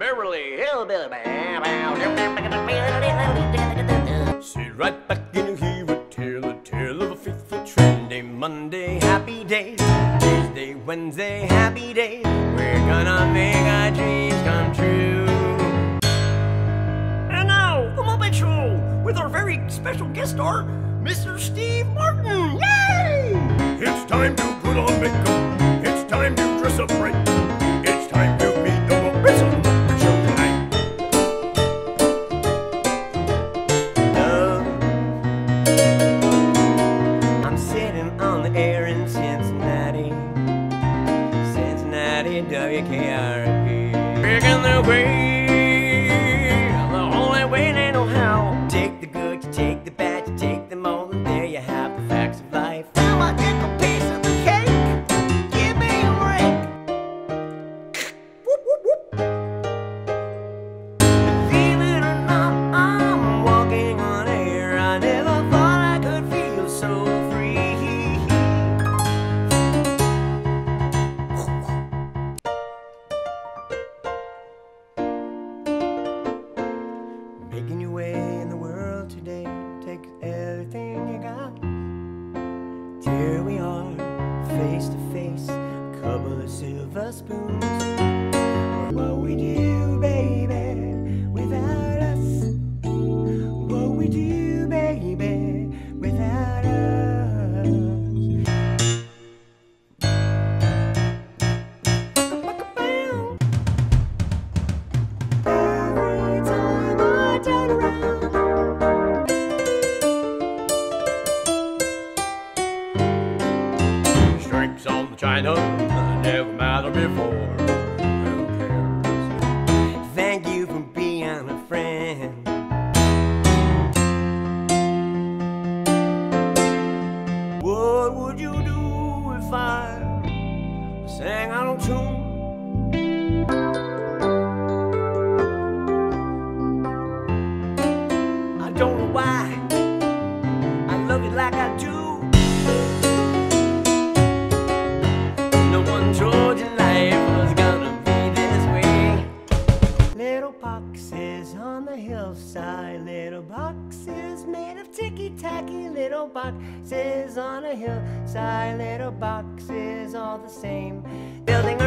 Beverly Hillbilly. Sit right back and hear a tale, a tale of a faithful Sunday, Monday, happy days. Tuesday, Wednesday, happy days. We're gonna make our dreams come true. And now, the Muppet Show with our very special guest star, Mr. Steve Martin. Yay! It's time to put on makeup. It's time to dress up right. On the air in Cincinnati. Cincinnati, WKRP. Making your way in the world today takes everything you got. Here we are, face to face, a couple of silver spoons. What we do, On the china, never mattered before. Thank you for being a friend. What would you do if I sang out of tune? I don't know why I love you like I do. Little boxes on the hillside, little boxes made of ticky tacky, little boxes on a hillside, little boxes all the same. Building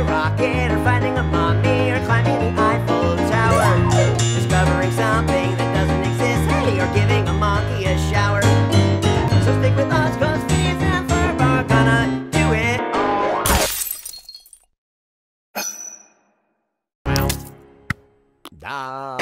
Da.